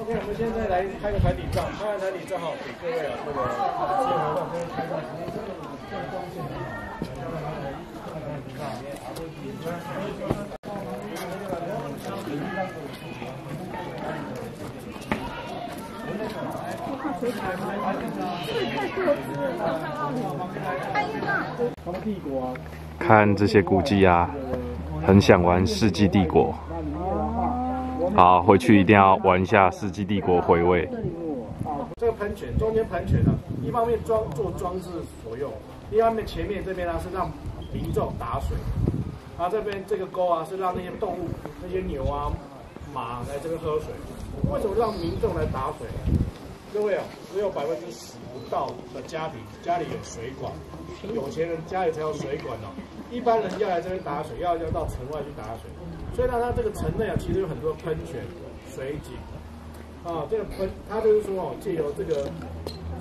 OK，我们现在来拍个团体照，拍完团体照好给各位啊，这个活动可以拍照。看这些古迹啊，很想玩《世纪帝国》。好，回去一定要玩一下《世纪帝国》回味。这个喷泉中间喷泉呢，一方面装做装置所用，另一方面前面这边呢是让民众打水。啊，这边这个沟啊是让那些动物，那些牛啊、马来这边喝水。为什么让民众来打水？各位啊，只有百分之十不到的家庭家里有水管，有钱人家里才有水管哦。一般人要来这边打水，要要到城外去打水。所以呢，它这个城内啊，其实有很多喷泉、水井啊。这个喷，它就是说哦，借由这个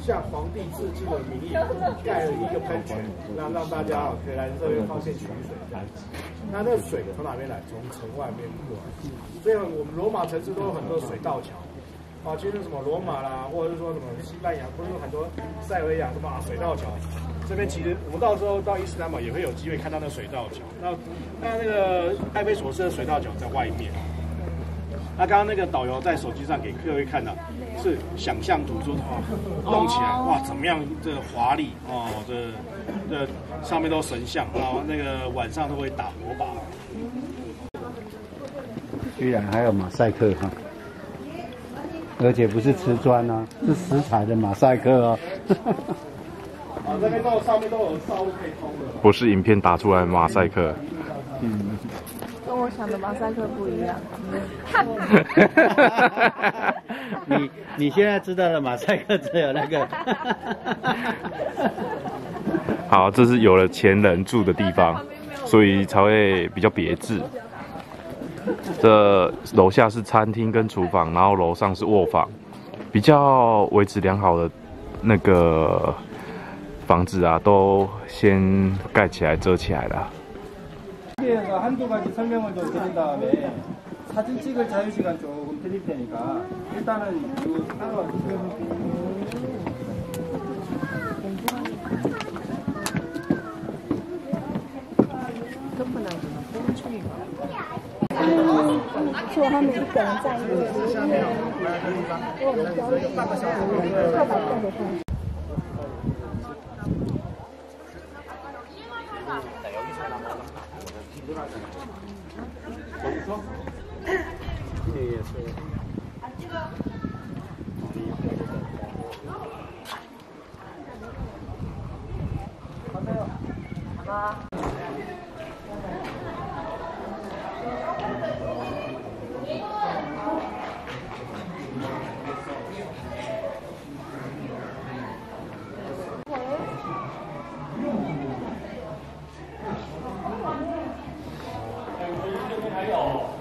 向皇帝致敬的名义，盖了一个喷泉，让让大家可以来这边方便取水这样子。那那个水从哪边来？从城外面过来。所以我们罗马城市都有很多水道桥啊，其实什么罗马啦，或者是说什么西班牙，不是有很多塞维亚什么啊水道桥。这边其实我们到时候到伊斯坦堡也会有机会看到那水道桥。那那那个埃菲索斯的水道桥在外面。那刚刚那个导游在手机上给各位看的，是想象图，说哇弄起来哇怎么样这华丽哦，这这上面都神像，然后那个晚上都会打火把。居然还有马赛克哈，而且不是瓷砖啊，是石材的马赛克哦。啊，这边都上面都有道路可以通的。不是影片打出来的马赛克。嗯，跟我想的马赛克不一样。你你现在知道了马赛克只有那个。好，这是有了前人住的地方，所以才会比较别致。这楼下是餐厅跟厨房，然后楼上是卧房，比较维持良好的那个。房子啊，都先盖起来遮起来了。한두가지설명을좀드린다음에사진찍을자유시간조금드릴테니까일단은이따라와주세요 说他们一个人在一个下面，我们交流半个小时，快把动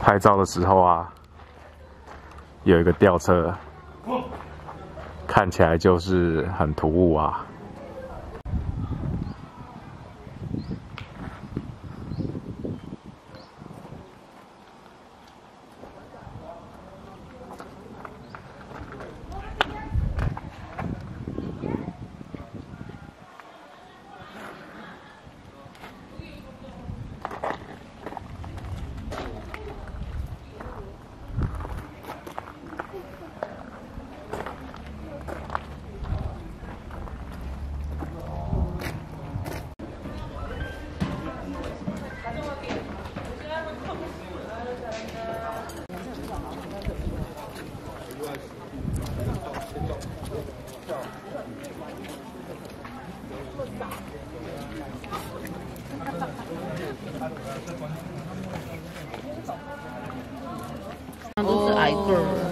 拍照的时候啊，有一个吊车，看起来就是很突兀啊。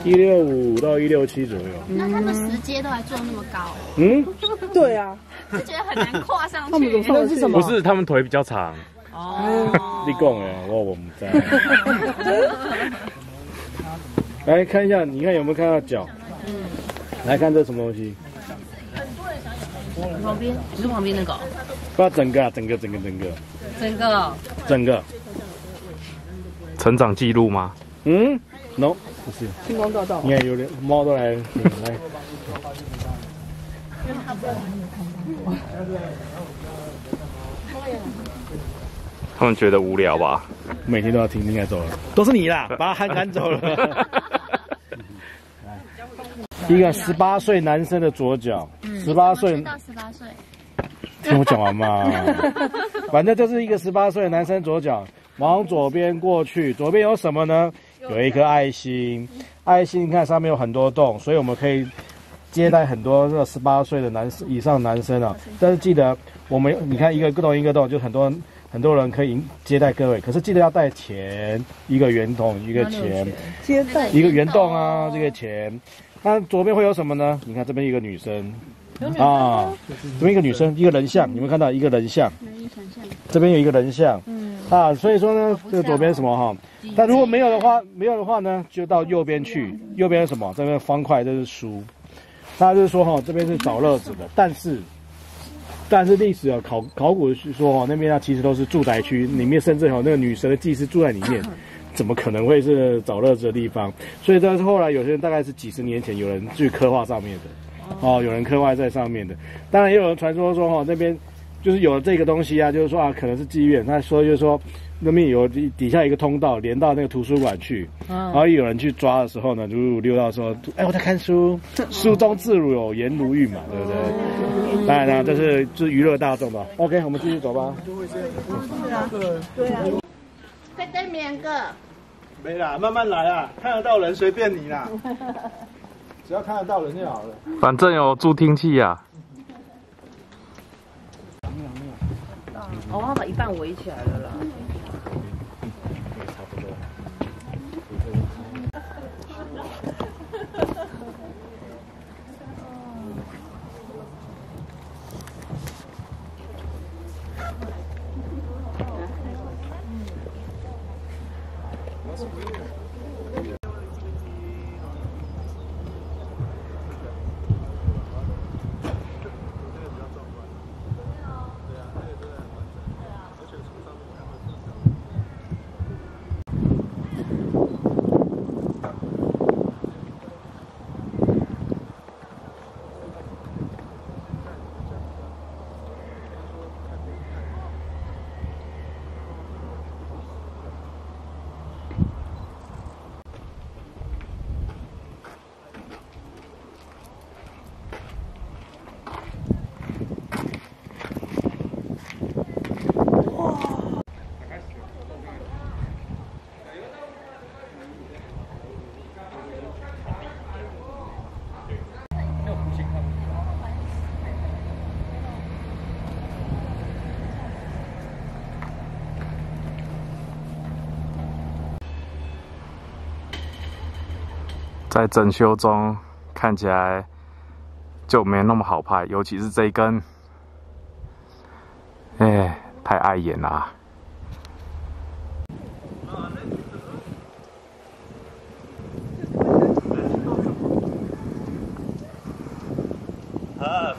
一六五到一六七左右。那他们石阶都还做那么高，嗯，对啊，就觉得很难跨上去。他们怎么上的是什么？不是，他们腿比较长。哦，你讲哎，我我们在。来看一下，你看有没有看到脚？来看这什么东西？旁边，你是旁边那个哦？不，整个啊，整个，整个，整个，整个整个。成长记录吗？嗯，no，不是。星光大道你。看有点猫都来，嗯来。他们觉得无聊吧？每天都要听，应该走了，都是你啦，把他喊赶走了。一个十八岁男生的左脚，十八岁，到十八岁，听我讲完嘛。反正就是一个十八岁男生左脚往左边过去，左边有什么呢？有一颗爱心，爱心你看上面有很多洞，所以我们可以接待很多这个十八岁的男生以上男生啊。但是记得我们你看一个洞一个洞，就很多很多人可以接待各位，可是记得要带钱，一个圆筒一个钱。接待。一个圆洞啊，这个钱。那左边会有什么呢？你看这边一个女生。啊，这边一个女生，一个人像，你们看到一个人像，这边有一个人像，嗯。啊，所以说呢，这个左边什么哈？但如果没有的话，没有的话呢，就到右边去，右边是什么？这边方块，这是书。那就是说哈，这边是找乐子的，但是。但是历史啊，考考古是说哦，那边啊其实都是住宅区，里面甚至有那个女神的祭司住在里面，怎么可能会是找乐子的地方？所以这是后来有些人大概是几十年前有人去刻画上面的，哦，有人刻画在上面的。当然也有人传说说哈，那边就是有了这个东西啊，就是说啊可能是妓院。他说就是说那边有底底下一个通道连到那个图书馆去，然后有人去抓的时候呢，就溜到说，哎我在看书，书中自如有颜如玉嘛，对不对？当然了，这是就是娱乐大众的。OK，我们继续走吧。再对面个，没啦，慢慢来啊，看得到人随便你啦，只要看得到人就好了。反正有助听器啊。哦，他把一半围起来了啦。在整修中看起来就没那么好拍，尤其是这一根。哎，太碍眼啦。啊。